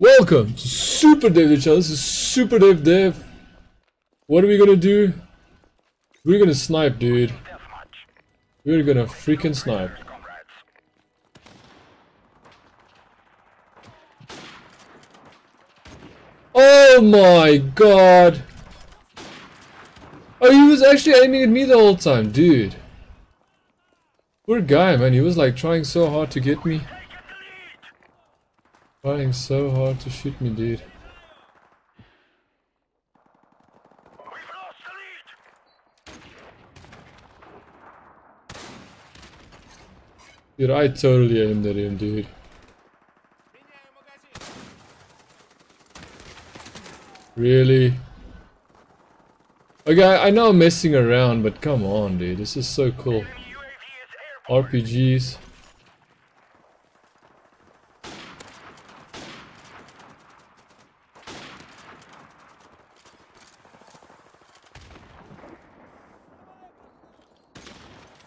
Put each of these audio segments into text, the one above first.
Welcome to Super Dave the channel. This is Super Dave Dev. What are we gonna do? We're gonna snipe, dude. We're gonna freaking snipe. Oh my god! Oh, he was actually aiming at me the whole time, dude. Poor guy, man. He was like trying so hard to get me. Trying so hard to shoot me, dude. Dude, I totally aimed at him, dude. Really? Okay, I know I'm messing around, but come on, dude. This is so cool. RPGs.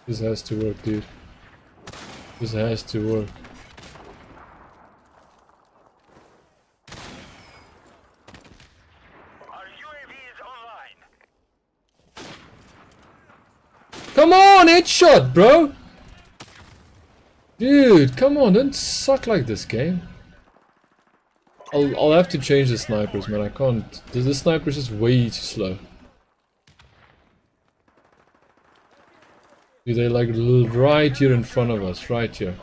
This has to work, dude. This has to work. Come on, headshot, bro! Dude, come on, don't suck like this game. I'll, I'll have to change the snipers, man. I can't. The, the sniper's just way too slow. Dude, they like right here in front of us, right here.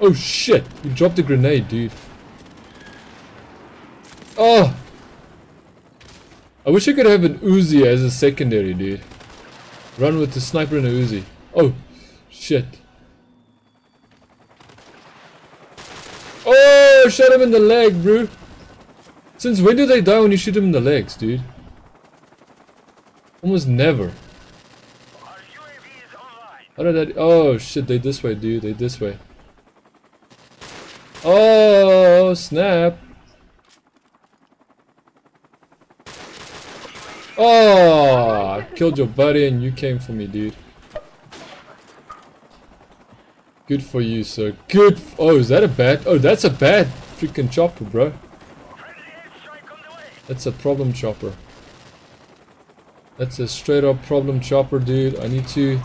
Oh shit! You dropped a grenade, dude. Oh! I wish I could have an Uzi as a secondary, dude. Run with the sniper and a Uzi. Oh! Shit. Oh! Shot him in the leg, bro! Since when do they die when you shoot them in the legs, dude? Almost never. How did that... Oh, shit, they this way, dude. They this way. Oh, snap. Oh, I killed your buddy and you came for me, dude. Good for you, sir. Good. oh, is that a bad? Oh, that's a bad freaking chopper, bro. That's a problem chopper. That's a straight up problem chopper, dude. I need to...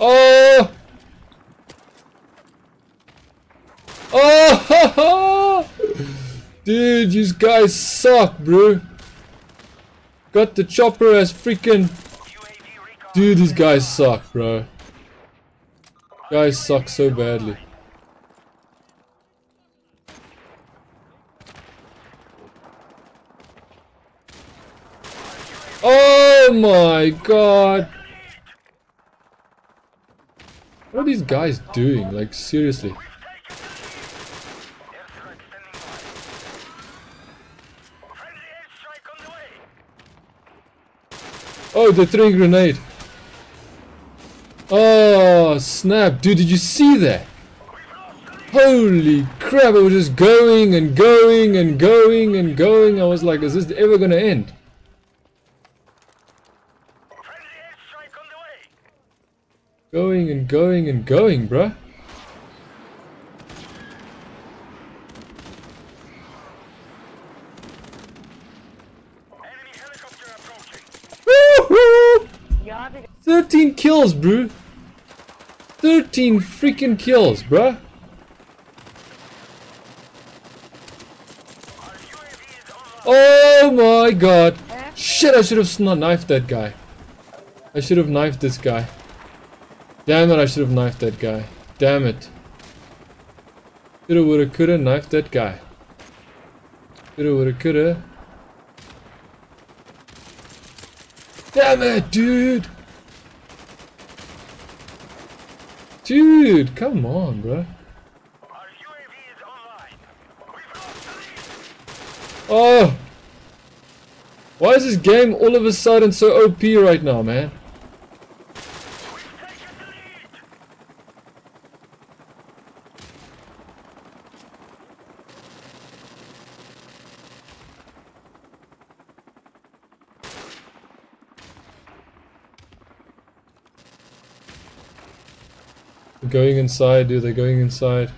Oh! Oh! Dude, you guys suck, bro. Got the chopper as freaking... Dude, these guys suck, bro. Guys suck so badly. Oh my god! What are these guys doing? Like, seriously. Oh, the three grenade. Oh, snap. Dude, did you see that? Holy crap, it was just going and going and going and going. I was like, is this ever gonna end? Going and going and going, bruh. Thirteen kills, bro. Thirteen freaking kills, bruh. Oh my god. Shit, I should have knifed that guy. I should have knifed this guy. Damn it, I should have knifed that guy. Damn it. Coulda, woulda, coulda, knifed that guy. Coulda, woulda, coulda. Damn it, dude! Dude, come on, bro. Oh! Why is this game all of a sudden so OP right now, man? They're going inside, dude. They're going inside.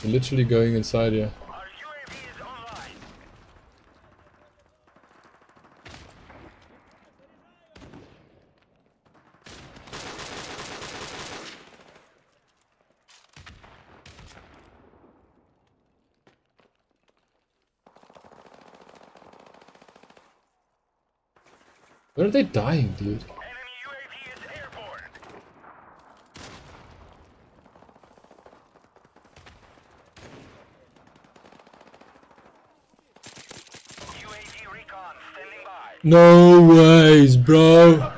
They're literally going inside here. Where are they dying, dude? No ways, bro.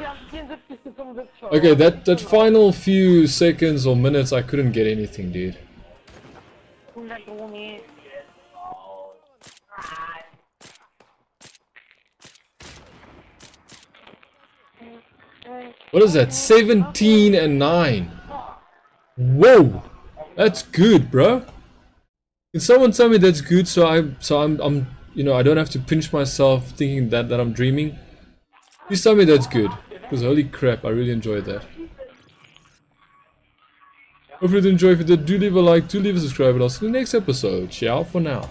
Okay, that that final few seconds or minutes, I couldn't get anything, dude. What is that? 17 and 9. Whoa! That's good, bro. Can someone tell me that's good so I so I'm I'm you know I don't have to pinch myself thinking that that I'm dreaming? Please tell me that's good. Because holy crap, I really enjoyed that. Hope you did enjoy. If you did, do leave a like, do leave a subscribe, and I'll see you in the next episode. Ciao for now.